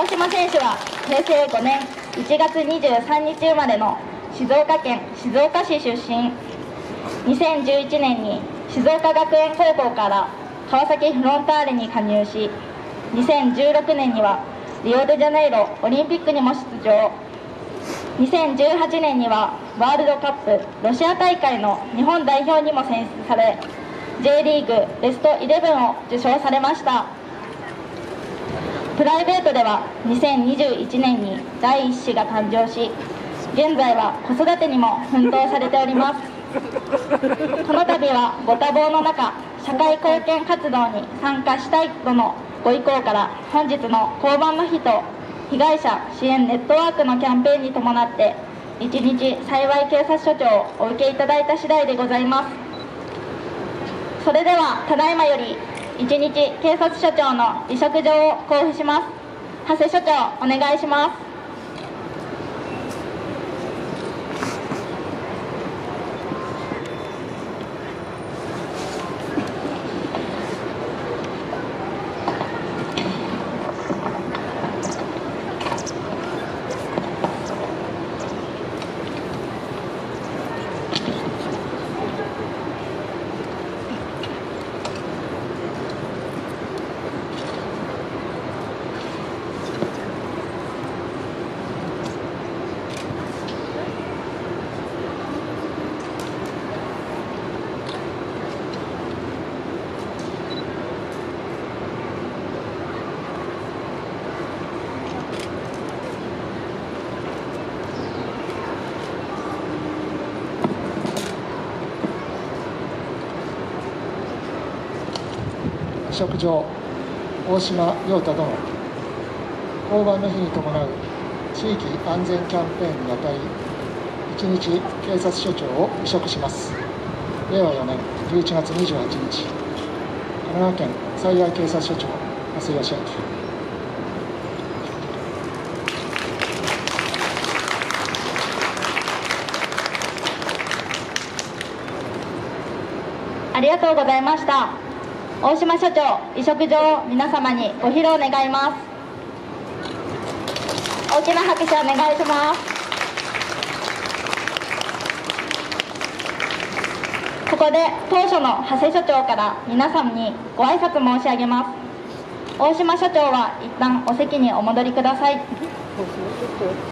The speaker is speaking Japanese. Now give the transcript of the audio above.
大島選手は平成5年1月23日生まれの静岡県静岡市出身2011年に静岡学園高校から川崎フロンターレに加入し2016年にはリオデジャネイロオリンピックにも出場2018年にはワールドカップロシア大会の日本代表にも選出され J リーグベストイレブンを受賞されましたプライベートでは2021年に第一子が誕生し現在は子育てにも奮闘されております。この度はご多忙の中社会貢献活動に参加したいとのご意向から本日の交番の日と被害者支援ネットワークのキャンペーンに伴って一日幸い警察署長をお受けいただいた次第でございます。それではただいまより1日警察署長の委嘱状を交付します。長谷署長お願いします。職上大島陽太殿。交番の日に伴う地域安全キャンペーンにあたり一日警察署長を委嘱します。令和4年11月28日神奈川県災害警察署長長谷義明ありがとうございました。大島署長委嘱状を皆様にご披露願います。大きな拍手お願いします。ここで当初の長谷署長から皆さんにご挨拶申し上げます。大島署長は一旦お席にお戻りください。